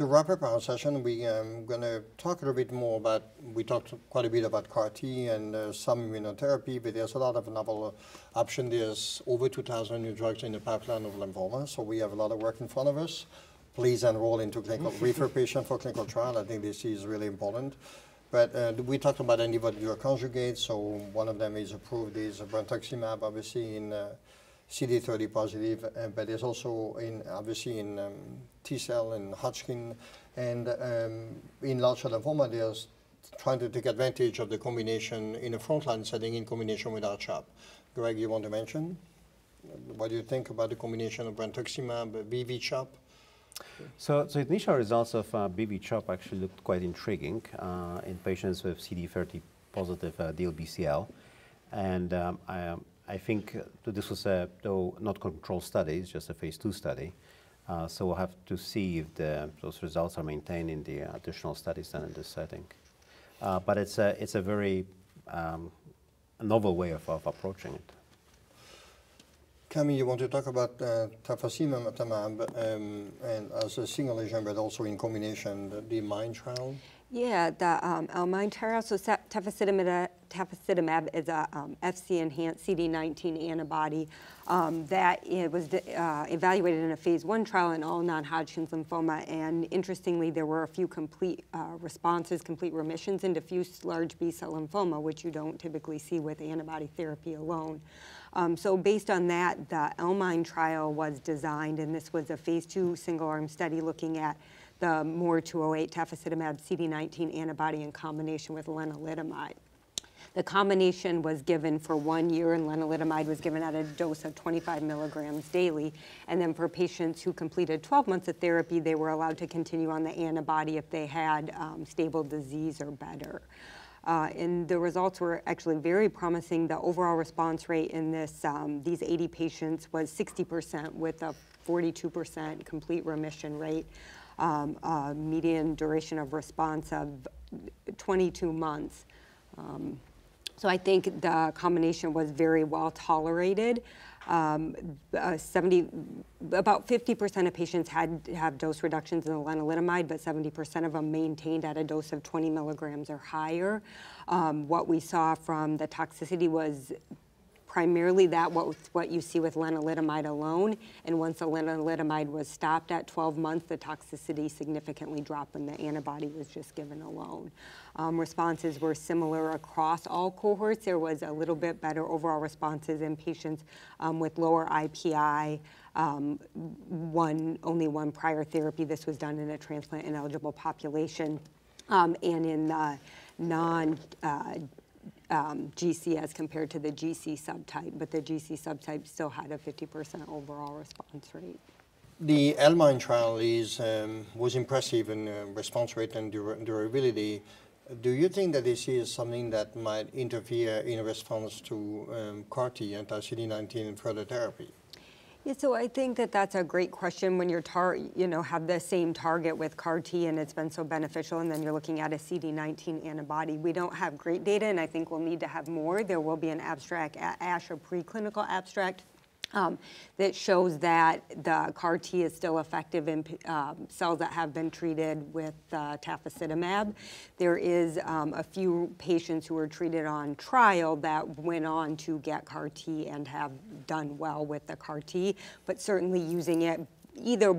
to wrap up our session, we are um, going to talk a little bit more about, we talked quite a bit about CAR T and uh, some immunotherapy, but there's a lot of novel uh, options. There's over 2,000 new drugs in the pipeline of lymphoma, so we have a lot of work in front of us. Please enroll into clinical, refer patient for clinical trial. I think this is really important. But uh, we talked about antibody drug conjugates, so one of them is approved is brentuximab, obviously in uh, CD30 positive, uh, but there's also in obviously in um, T cell and Hodgkin, and um, in large cell lymphoma, there's trying to take advantage of the combination in a frontline setting in combination with R-CHOP. Greg, you want to mention? What do you think about the combination of brentuximab, BV-CHOP? So, so initial results of uh, BV-CHOP actually looked quite intriguing uh, in patients with CD30 positive uh, DLBCL. And um, I, um, I think this was a, though not controlled study, it's just a phase two study. Uh, so we'll have to see if the, those results are maintained in the additional studies done in this setting. Uh, but it's a, it's a very um, novel way of, of approaching it. Camille, you want to talk about uh, um, and as a single agent, but also in combination, the, the MIND trial? Yeah, the um, L-MIND trial, so tafasitamab, is a um, FC-enhanced CD19 antibody um, that it was uh, evaluated in a phase one trial in all non-Hodgkin's lymphoma. And interestingly, there were a few complete uh, responses, complete remissions in diffuse large B-cell lymphoma, which you don't typically see with antibody therapy alone. Um, so based on that, the L-MIND trial was designed, and this was a phase two single-arm study looking at the MOR208 tafasitamab CD19 antibody in combination with lenalidomide. The combination was given for one year, and lenalidomide was given at a dose of 25 milligrams daily. And then for patients who completed 12 months of therapy, they were allowed to continue on the antibody if they had um, stable disease or better. Uh, and the results were actually very promising. The overall response rate in this, um, these 80 patients was 60% with a 42% complete remission rate um, a median duration of response of 22 months. Um, so I think the combination was very well tolerated. Um, uh, 70, about 50% of patients had have dose reductions in the lenalidomide, but 70% of them maintained at a dose of 20 milligrams or higher. Um, what we saw from the toxicity was primarily that what, what you see with lenalidomide alone. And once the lenalidomide was stopped at 12 months, the toxicity significantly dropped when the antibody was just given alone. Um, responses were similar across all cohorts. There was a little bit better overall responses in patients um, with lower IPI, um, one, only one prior therapy. This was done in a transplant ineligible population. Um, and in non uh, um, GC as compared to the GC subtype, but the GC subtype still had a 50% overall response rate. The L-MIND trial is, um, was impressive in uh, response rate and dur durability. Do you think that this is something that might interfere in response to um, CAR-T, anti-CD19 and further therapy? Yeah, so I think that that's a great question when you're tar you know have the same target with CAR T and it's been so beneficial, and then you're looking at a CD19 antibody. We don't have great data, and I think we'll need to have more. There will be an abstract ASH, preclinical abstract um, that shows that the CAR T is still effective in um, cells that have been treated with uh, tafasitamab. There is um, a few patients who were treated on trial that went on to get CAR T and have done well with the CAR T, but certainly using it either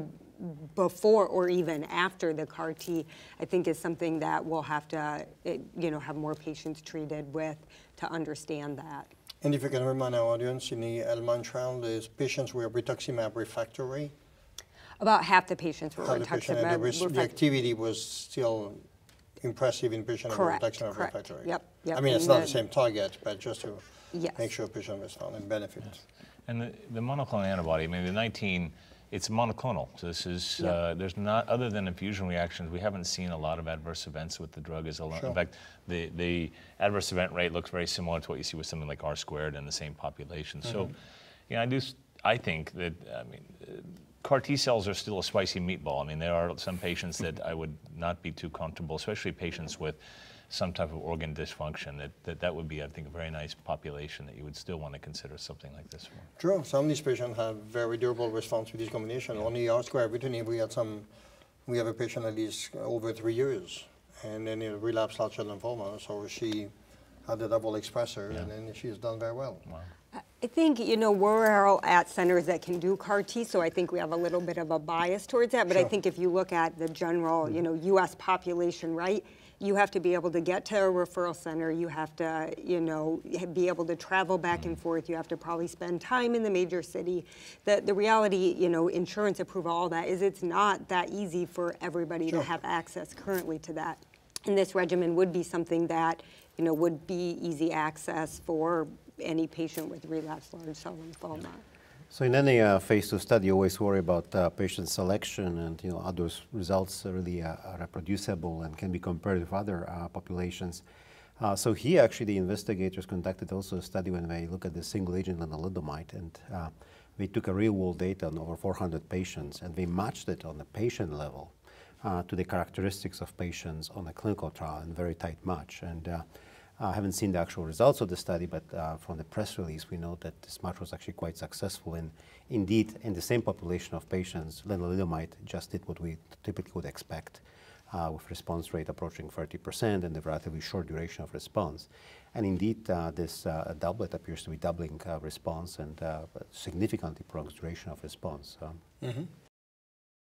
before or even after the CAR T, I think is something that we'll have to, you know, have more patients treated with to understand that. And if you can remind our audience, in the L-MIND trial, the patients were rituximab refractory. About half the patients were half rituximab refractory. The, the activity was still impressive in patients who were rituximab correct. refractory. Yep, yep. I mean, it's and not the, same target, but just to yes. make sure patient respond and benefit. Yes. And the, the monoclonal antibody, I mean, the 19 it's monoclonal. So this is, uh, there's not, other than infusion reactions, we haven't seen a lot of adverse events with the drug as a sure. In fact, the, the adverse event rate looks very similar to what you see with something like R squared in the same population. Mm -hmm. So, mm-hmm. you know, I do, I think that, I mean, uh, CAR T cells are still a spicy meatball. I mean, there are some patients that I would not be too comfortable, especially patients with some type of organ dysfunction, that, that that would be, I think, a very nice population that you would still want to consider something like this for. True. Some of these patients have very durable response with this combination. Yeah. Only R square we had some we have a patient at least over three years, and then a relapsed large cell lymphoma. So she had the double expressor, and then she has done very well. I think, you know, we're all at centers that can do CAR T, so I think we have a little bit of a bias towards that. But I think if you look at the general, you mm-hmm. know, US population, right? You have to be able to get to a referral center. You have to, you know, be able to travel back and forth. You have to probably spend time in the major city. The, the reality, you know, insurance approval, all that, is it's not that easy for everybody Sure. to have access currently to that. And this regimen would be something that, you know, would be easy access for any patient with relapsed large cell lymphoma. So in any uh, phase two study, you always worry about uh, patient selection and you know are those results really uh, reproducible and can be compared with other uh, populations. Uh, so here, actually, the investigators conducted also a study when they look at the single agent lenalidomide, and uh, they took a real world data on over 400 patients, and they matched it on the patient level to the characteristics of patients on a clinical trial, in very tight match. And I haven't seen the actual results of the study, but uh, from the press release, we know that this match was actually quite successful. And indeed, in the same population of patients, lenalidomide just did what we typically would expect, uh, with response rate approaching 30% and a relatively short duration of response. And indeed, uh, this uh, doublet appears to be doubling uh, response and uh, significantly prolongs duration of response. Um, Mhm.